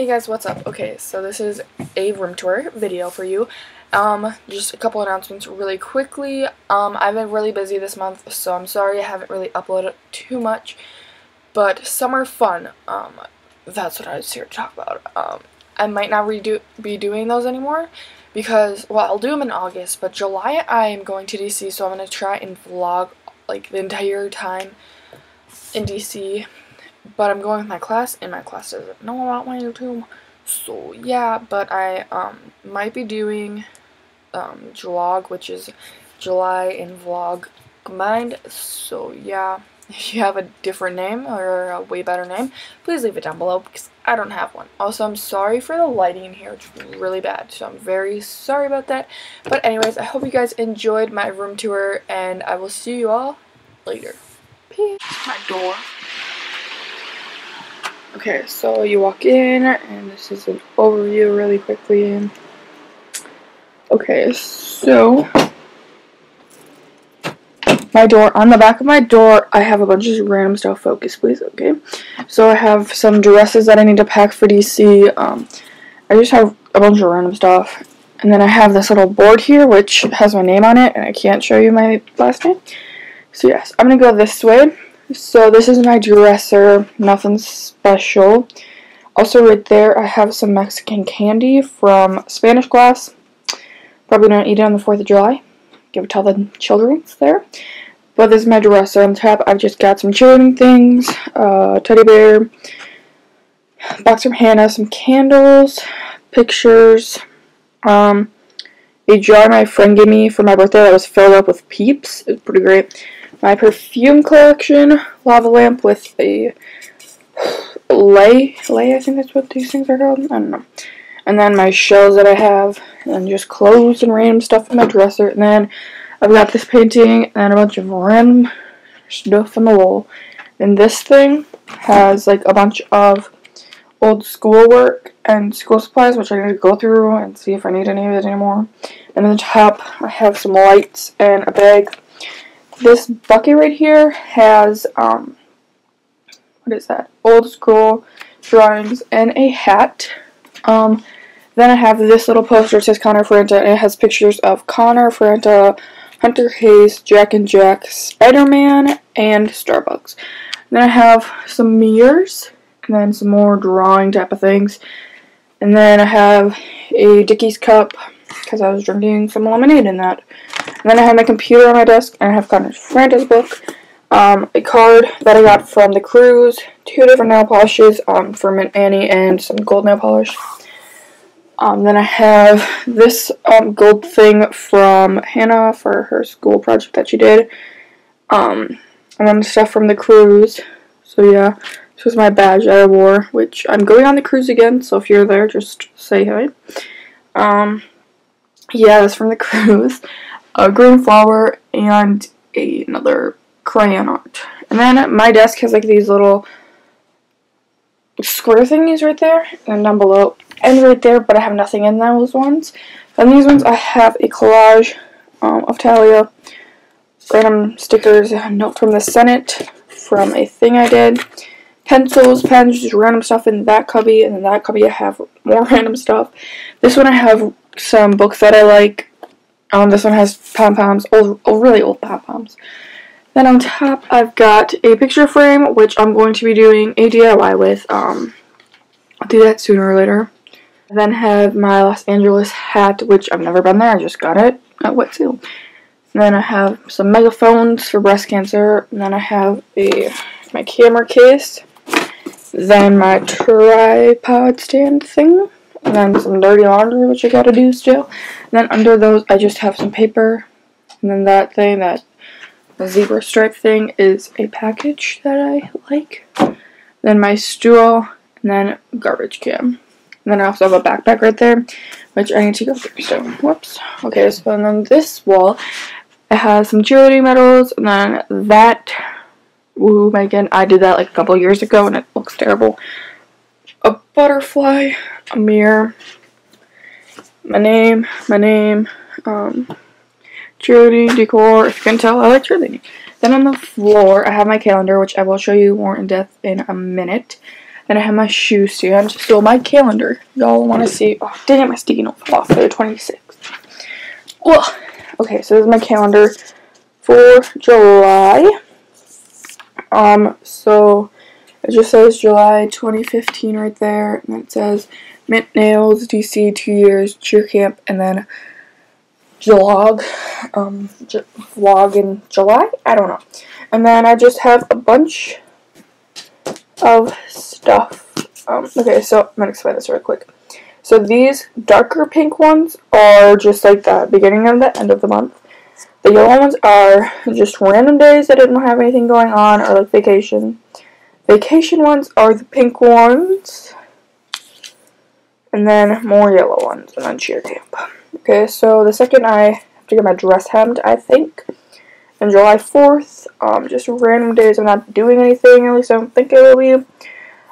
Hey guys, what's up? Okay, so this is a room tour video for you. Um, just a couple announcements really quickly. Um, I've been really busy this month, so I'm sorry I haven't really uploaded too much. But summer fun, um, that's what I was here to talk about. Um, I might not redo be doing those anymore because, well, I'll do them in August, but July I am going to DC, so I'm going to try and vlog like the entire time in DC but I'm going with my class, and my class doesn't know about my YouTube. So yeah, but I um might be doing um vlog, which is July and vlog combined. So yeah, if you have a different name or a way better name, please leave it down below because I don't have one. Also, I'm sorry for the lighting here. It's really bad, so I'm very sorry about that. But anyways, I hope you guys enjoyed my room tour, and I will see you all later. Peace. My door. Okay, so you walk in, and this is an overview really quickly. Okay, so my door, on the back of my door, I have a bunch of random stuff. Focus, please, okay? So I have some dresses that I need to pack for DC. Um, I just have a bunch of random stuff. And then I have this little board here, which has my name on it, and I can't show you my last name. So yes, I'm to go this way. So this is my dresser, nothing special. Also right there I have some Mexican candy from Spanish Glass. Probably gonna eat it on the 4th of July. Give it to all the children there. But this is my dresser. On top I've just got some children things, uh, teddy bear, box from Hannah, some candles, pictures, um, a jar my friend gave me for my birthday that was filled up with peeps. It was pretty great my perfume collection, lava lamp with a lay, lay, I think that's what these things are called, I don't know. And then my shells that I have, and just clothes and random stuff in my dresser, and then I've got this painting and a bunch of random stuff on the wall. And this thing has like a bunch of old schoolwork and school supplies, which I need to go through and see if I need any of it anymore. And on the top, I have some lights and a bag this bucket right here has, um, what is that? Old school drawings and a hat. Um, then I have this little poster It says Connor Franta, and it has pictures of Connor Franta, Hunter Hayes, Jack and Jack, Spider-Man, and Starbucks. Then I have some mirrors, and then some more drawing type of things. And then I have a Dickies cup, because I was drinking some lemonade in that. And then I have my computer on my desk, and I have Connor Franta's book, um, a card that I got from the cruise, two different nail polishes um, from Mint Annie, and some gold nail polish. Um, then I have this um, gold thing from Hannah for her school project that she did. Um, and then stuff from the cruise. So yeah, this was my badge that I wore, which I'm going on the cruise again, so if you're there, just say hi. Um, yeah, that's from the cruise a green flower, and a, another crayon art. And then my desk has like these little square thingies right there, and down below, and right there, but I have nothing in those ones. And these ones, I have a collage um, of Talia, random stickers, a note from the Senate, from a thing I did, pencils, pens, just random stuff in that cubby, and in that cubby I have more random stuff. This one I have some books that I like, um, this one has pom-poms, old, old, really old pom-poms. Then on top, I've got a picture frame, which I'm going to be doing a DIY with. Um, I'll do that sooner or later. I then have my Los Angeles hat, which I've never been there. I just got it at Wet Seal. Then I have some megaphones for breast cancer. And then I have a my camera case. Then my tripod stand thing and then some dirty laundry, which I gotta do still. And then under those, I just have some paper. And then that thing, that zebra stripe thing, is a package that I like. Then my stool, and then garbage can. And then I also have a backpack right there, which I need to go through. So, whoops. Okay, so and then this wall, it has some cheerleading medals, and then that, woo, again, I did that like a couple years ago, and it looks terrible. Butterfly, a mirror, my name, my name, um, cheerleading decor. If you can tell, I like cheerleading. Then on the floor, I have my calendar, which I will show you more in depth in a minute. Then I have my shoe stand. So my calendar, y'all want to see. Oh, it, my sticky note fell off for the 26th. Well, okay, so this is my calendar for July. Um, so it just says July 2015 right there, and it says Mint Nails, DC, two years, cheer camp, and then vlog, um, vlog in July? I don't know. And then I just have a bunch of stuff. Um, okay, so I'm going to explain this real quick. So these darker pink ones are just like the beginning and the end of the month. The yellow ones are just random days that I didn't have anything going on or like vacation. Vacation ones are the pink ones. And then more yellow ones and then cheer camp. Okay, so the second I have to get my dress hemmed, I think. And July 4th, um, just random days I'm not doing anything, at least I don't think I will be.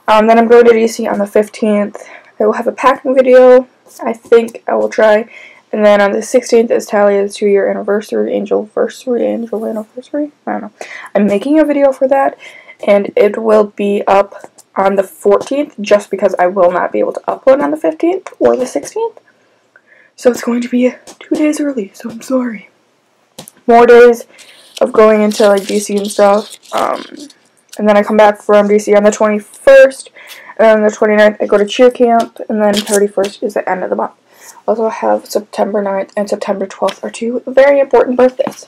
Um, then I'm going to DC on the 15th. I will have a packing video, I think I will try. And then on the 16th is Talia's two year anniversary, angel anniversary, angel anniversary. I don't know. I'm making a video for that, and it will be up on the 14th just because I will not be able to upload on the 15th or the 16th. So it's going to be two days early, so I'm sorry. More days of going into like DC and stuff. Um, and then I come back from DC on the 21st. And then on the 29th, I go to cheer camp. And then 31st is the end of the month. Also I have September 9th and September 12th are two very important birthdays.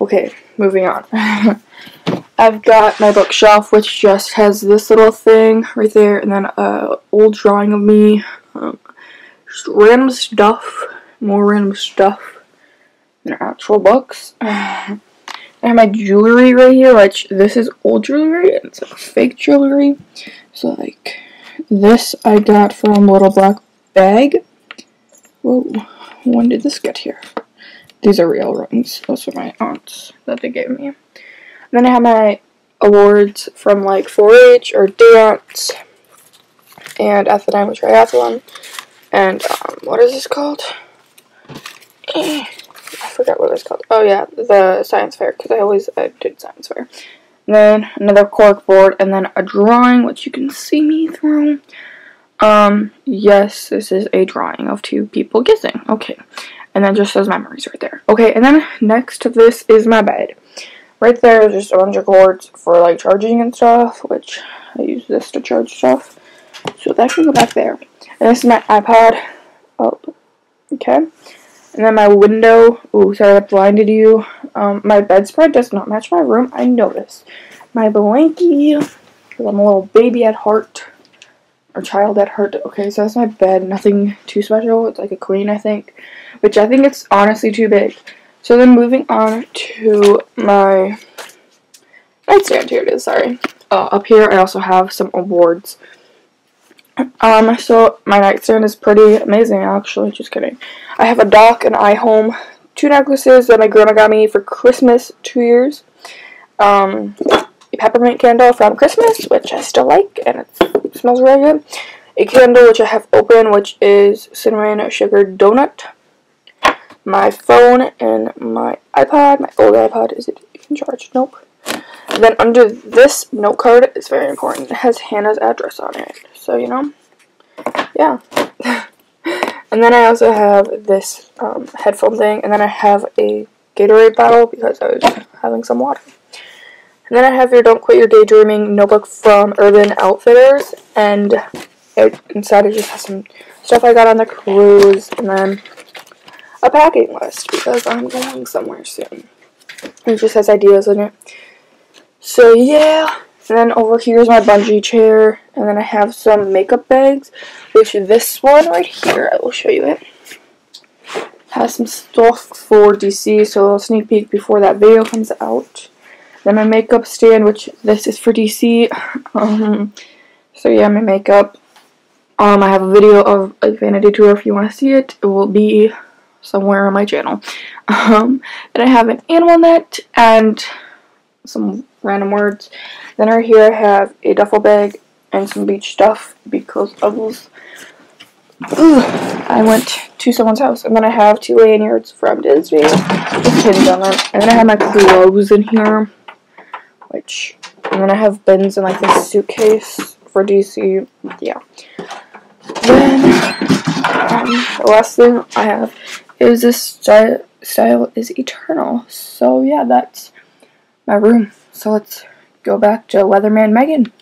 Okay, moving on. I've got my bookshelf, which just has this little thing right there, and then a old drawing of me. Um, just random stuff, more random stuff than actual books. I have my jewelry right here, which this is old jewelry, and it's like fake jewelry. So like, this I got from Little Black Bag. Whoa, when did this get here? These are real rings. Those are my aunts that they gave me. Then I have my awards from like 4-H or dance and at the time triathlon. And um, what is this called? I forgot what it's called. Oh yeah, the science fair because I always I did science fair. And then another cork board and then a drawing which you can see me through. Um, yes, this is a drawing of two people kissing. Okay. And then just says memories right there. Okay, and then next to this is my bed. Right there is just a bunch of cords for like charging and stuff, which I use this to charge stuff. So that can go back there. And this is my iPod. Oh, okay. And then my window. Ooh, sorry I blinded you. Um, my bedspread does not match my room. I noticed. My blankie. Because I'm a little baby at heart. Or child at heart. Okay, so that's my bed. Nothing too special. It's like a queen, I think. Which I think it's honestly too big. So then moving on to my nightstand. Here it is, sorry. Uh, up here I also have some awards. Um, so my nightstand is pretty amazing, actually. Just kidding. I have a dock, an iHome, two necklaces that my grandma got me for Christmas two years. Um, a peppermint candle from Christmas, which I still like, and it smells really good. A candle which I have open, which is cinnamon sugar donut. My phone and my iPod. My old iPod. Is it even charged? Nope. And then under this note card, it's very important. It has Hannah's address on it. So, you know, yeah. and then I also have this um, headphone thing. And then I have a Gatorade bottle because I was having some water. And then I have your Don't Quit Your Daydreaming notebook from Urban Outfitters. And it, inside it just has some stuff I got on the cruise. And then a packing list because I'm going somewhere soon. It just has ideas in it. So yeah. And then over here is my bungee chair. And then I have some makeup bags. Which this one right here, I will show you it. Has some stuff for DC. So a little sneak peek before that video comes out. Then my makeup stand, which this is for DC. um, so yeah, my makeup. Um, I have a video of a vanity tour if you want to see it. It will be somewhere on my channel. Um, then I have an animal net and some random words. Then right here I have a duffel bag and some beach stuff because of those. I went to someone's house and then I have two lanyards from Disney with pins on. And then I have my clothes in here, which, and then I have bins in like this suitcase for DC. Yeah. Then um, the last thing I have is this style, style is eternal. So yeah, that's my room. So let's go back to Weatherman Megan.